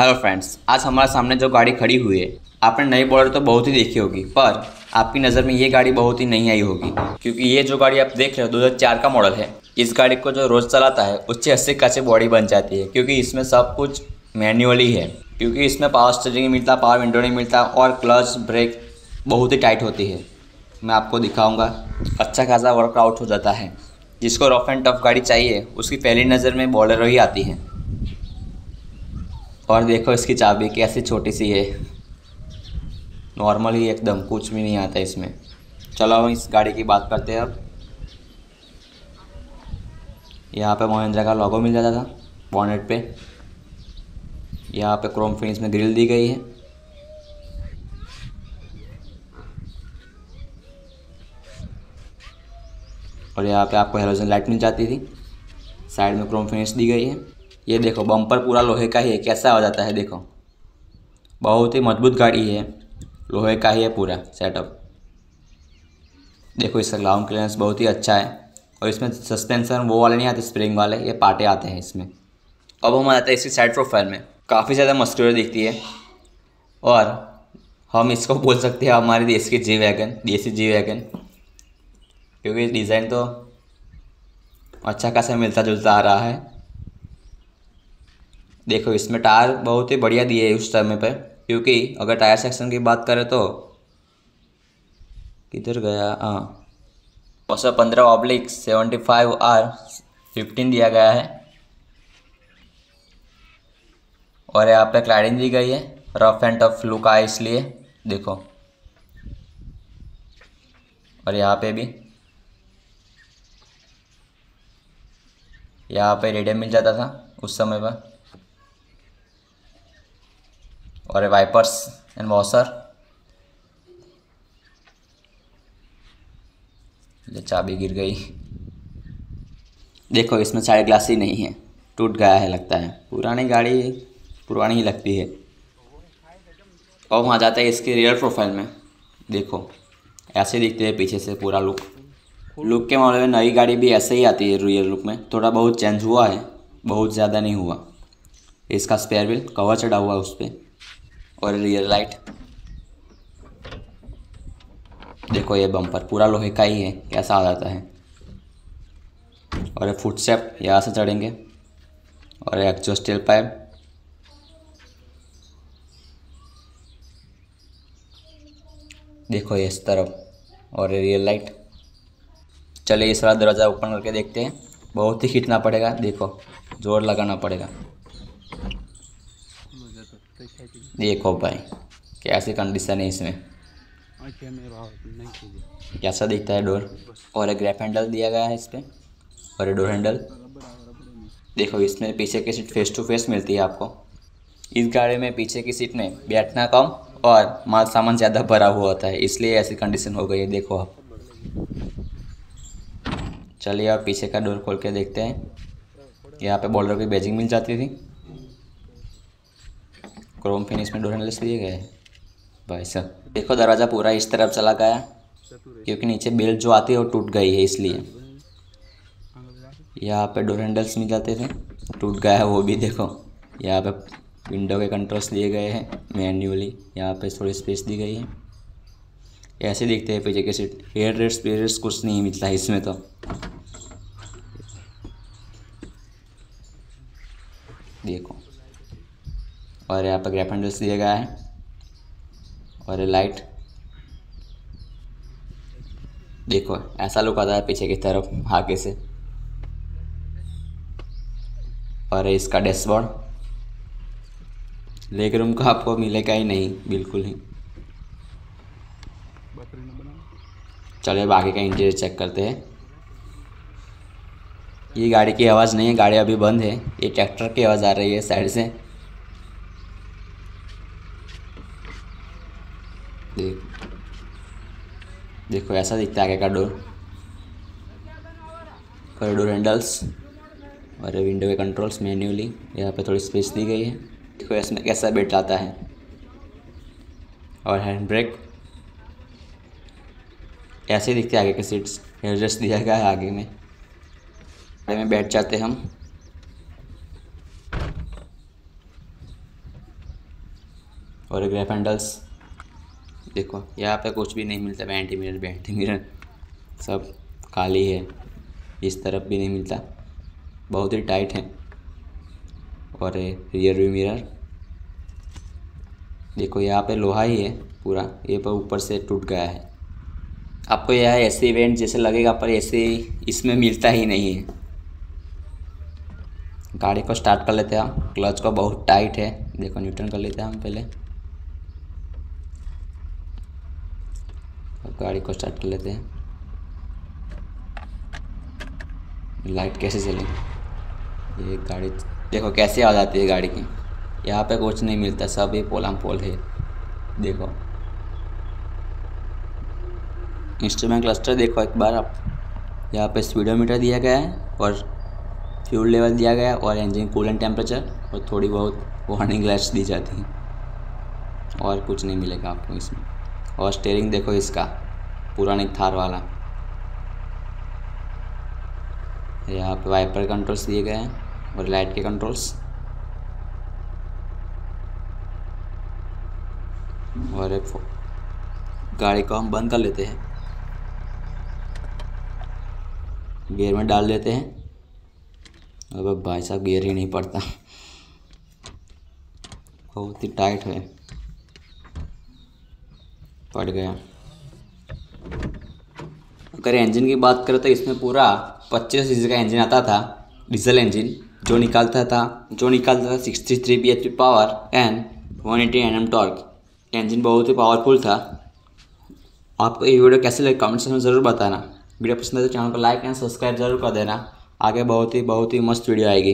Hello friends आज हमारे सामने जो गाड़ी खड़ी हुई है, आपने नई बॉर्डर तो बहुत ही देखी होगी, पर आपकी नज़र में ये गाड़ी बहुत ही नहीं आई होगी, क्योंकि ये जो गाड़ी आप देख रहे हो 2004 का मॉडल है, इस गाड़ी को जो रोज़ चलाता है उससे अस्सी काचे बॉडी बन जाती है, क्योंकि इसमें सब कुछ मैन्युअली है, क्योंकि इसमें पावर स्टेरिंग मिलता, पावर विंडो नहीं मिलता, और क्लच, ब्रेक बहुत ही टाइट होती है। मैं आपको दिखाऊँगा अच्छा खासा वर्कआउट हो जाता है, जिसको रफ एंड टफ गाड़ी चाहिए, उसकी पहली नज़र में बॉलर ही आती है। और देखो इसकी चाबी कैसी छोटी सी है। नॉर्मल एकदम कुछ भी नहीं आता इसमें। चलो इस गाड़ी की बात करते हैं अब। यहाँ पे महिंद्रा का लोगो मिल जाता था बॉनेट पे। यहाँ पे क्रोम फिनिश में ग्रिल दी गई है। और यहाँ पे आपको हेलोजन लाइट मिल जाती थी। साइड में क्रोम फिनिश दी गई है। ये देखो बम्पर पूरा लोहे का ही है, कैसा हो जाता है देखो। बहुत ही मज़बूत गाड़ी है, लोहे का ही है पूरा सेटअप देखो, इसका ग्राउंड क्लियरेंस बहुत ही अच्छा है, और इसमें सस्पेंसन वो वाले नहीं आते स्प्रिंग वाले, ये पार्टे आते हैं इसमें। अब हम आ जाते हैं इसकी साइड प्रोफ़ाइल में। काफ़ी ज़्यादा मस्कुलर दिखती है, और हम इसको बोल सकते हैं हमारी देश की जी वैगन देसी जी वैगन क्योंकि डिज़ाइन तो अच्छा खासा मिलता जुलता आ रहा है। देखो, इसमें टायर बहुत ही बढ़िया दिए है उस समय पर क्योंकि अगर टायर सेक्शन की बात करें तो किधर गया? हाँ। दो सौ पंद्रह oblique seventy five R fifteen दिया गया है। और यहाँ पे क्लाइडिंग दी गई है। रफ एंड टफ लुक आए इसलिए, देखो। और यहाँ पे भी। यहाँ पे रेडियम मिल जाता था उस समय पर। और वाइपर्स एंड वॉशर ये चाबी गिर गई। देखो, इसमें साइड ग्लास ही नहीं है। टूट गया है, लगता है। पुरानी गाड़ी पुरानी ही लगती है। और वहाँ जाता है इसके रियर प्रोफ़ाइल में। देखो, ऐसे दिखते हैं पीछे से पूरा लुक लुक के मामले में नई गाड़ी भी ऐसे ही आती है रियर लुक में। थोड़ा बहुत चेंज हुआ है, बहुत ज़्यादा नहीं हुआ। इसका स्पेयर व्हील कवर चढ़ा हुआ है उस पर और रियर लाइट देखो ये बम्पर पूरा लोहे का ही है, कैसा आ जाता है। और ये फुट स्टेप यहाँ से चढ़ेंगे। और एक्चुअल टेल पाइप देखो ये इस तरफ़, और रियल लाइट चलिए इस वाला दरवाज़ा ओपन करके देखते हैं। बहुत ही खींचना पड़ेगा, देखो, ज़ोर लगाना पड़ेगा। देखो भाई, कैसी कंडीशन है इसमें? कैसा दिखता है डोर? और एक ग्रैप हैंडल दिया गया है इस पर और ये डोर हैंडल देखो, इसमें पीछे की सीट फेस टू फेस मिलती है आपको। इस गाड़ी में पीछे की सीट में बैठना कम और माल सामान ज़्यादा भरा हुआ होता है, इसलिए ऐसी कंडीशन हो गई है, देखो आप। चलिए, आप पीछे का डोर खोल के देखते हैं। यहाँ पे बॉर्डर की बेजिंग मिल जाती थी। क्रोम फिनिश में डोर हैंडल्स दिए गए। भाई साहब, देखो दरवाज़ा पूरा इस तरफ़ चला गया, क्योंकि नीचे बेल्ट जो आती है वो टूट गई है इसलिए। यहाँ पे डोर हैंडल्स मिल जाते थे, टूट गया है वो भी देखो। यहाँ पे विंडो के कंट्रोल्स दिए गए हैं मैन्युअली यहाँ पे थोड़ी स्पेस दी गई है। ऐसे दिखते हैं पीछे के सीट हेयर रेट्स पेरेट्स कुछ नहीं मिलता है इसमें तो। देखो। और यहाँ पर ग्रैप हैंडल्स दिया गया है और लाइट देखो, ऐसा लुक आता है पीछे की तरफ़, आगे से। और इसका डैशबोर्ड लेग रूम का आपको मिलेगा ही नहीं, बिल्कुल ही। चलिए अब आगे का इंटीरियर चेक करते हैं। ये गाड़ी की आवाज़ नहीं है, गाड़ी अभी बंद है। ये ट्रैक्टर की आवाज़ आ रही है साइड से। देख। देखो, ऐसा दिखता है आगे का डोर डोर हैंडल्स और विंडो के कंट्रोल्स मैन्युअली यहाँ पे थोड़ी स्पेस दी गई है। देखो, इसमें कैसा बेल्ट आता है। और हैंड ब्रेक ऐसे दिखते आगे के सीट्स एडजस्ट दिया गया है आगे में। आगे में बैठ जाते हम। और ग्रेफ हैंडल्स देखो, यहाँ पे कुछ भी नहीं मिलता बैंटी मिरर बैंटी मिरर सब खाली है, इस तरफ़ भी नहीं मिलता, बहुत ही टाइट है, और रियर व्यू मिरर देखो, यहाँ पे लोहा ही है पूरा, ये पर ऊपर से टूट गया है, आपको यह ऐसे इवेंट जैसे लगेगा, पर ऐसे इसमें मिलता ही नहीं है, गाड़ी को स्टार्ट कर लेते हैं हम क्लच को बहुत टाइट है, देखो न्यूटन कर लेते हैं हम पहले गाड़ी को स्टार्ट कर लेते हैं। लाइट कैसे चलेगी? ये गाड़ी, देखो कैसे आ जाती है गाड़ी की। यहाँ पे कुछ नहीं मिलता, सब ये पोलाम पोल है। देखो। इंस्ट्रूमेंट क्लस्टर देखो एक बार आप। यहाँ पे स्पीडोमीटर दिया गया है और फ्यूल लेवल दिया गया है और इंजन कूलेंट टेम्परेचर और थोड़ी बहुत वार्निंग लाइट्स दी जाती हैं। और कुछ नहीं मिलेगा आपको इसमें। और स्टेयरिंग देखो इसका। पुरानी थार वाला। यहाँ पे वाइपर कंट्रोल्स दिए गए हैं और लाइट के कंट्रोल्स। और एक गाड़ी को हम बंद कर लेते हैं। गियर में डाल देते हैं। अब भाई साहब गियर ही नहीं पड़ता। बहुत ही टाइट है। पड़ गया। अगर इंजन की बात करें तो इसमें पूरा पच्चीस सी का इंजन आता था डीजल इंजन जो निकालता था, जो निकालता था sixty three B H P power and one eighty N M torque engine बहुत ही पावरफुल था। आपको ये वीडियो कैसे लगे कमेंट्स में ज़रूर बताना। वीडियो पसंद है तो चैनल को लाइक एंड सब्सक्राइब ज़रूर कर देना। आगे बहुत ही बहुत ही मस्त वीडियो आएगी।